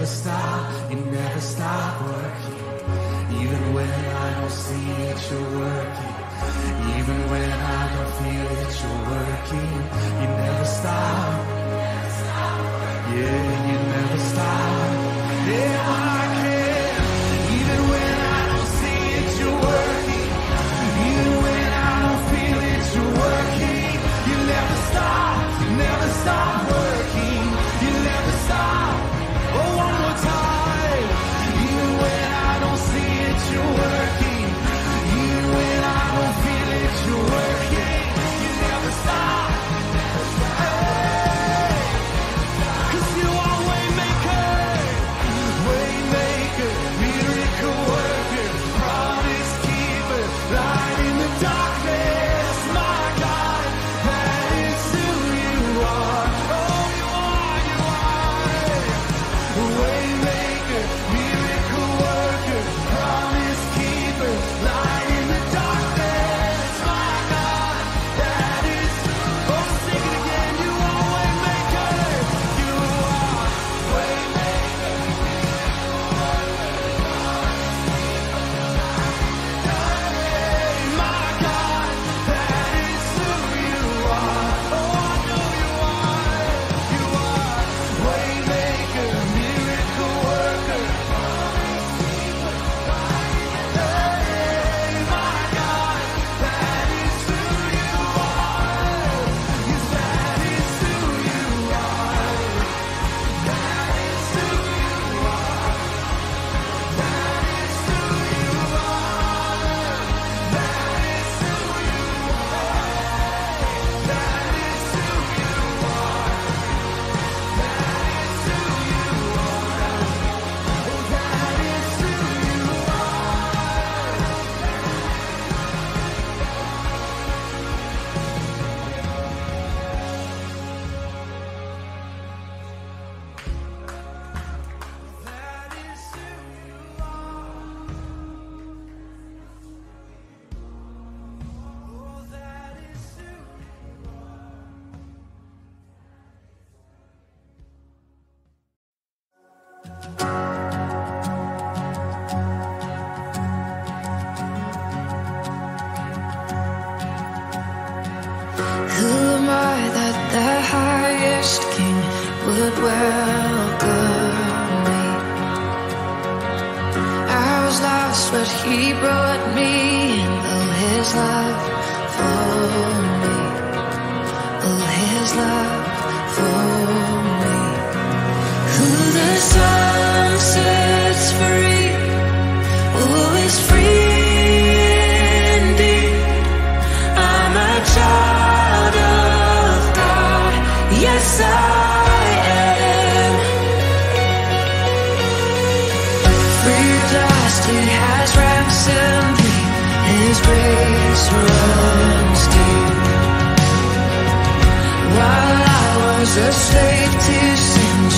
never stop, you never stop working. Even when I don't see that you're working. Even when I don't feel that you're working. You never stop. Yeah, you never stop. Yeah, I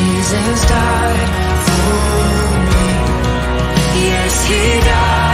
Jesus died for me. Yes, He died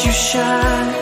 you shine.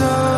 sun.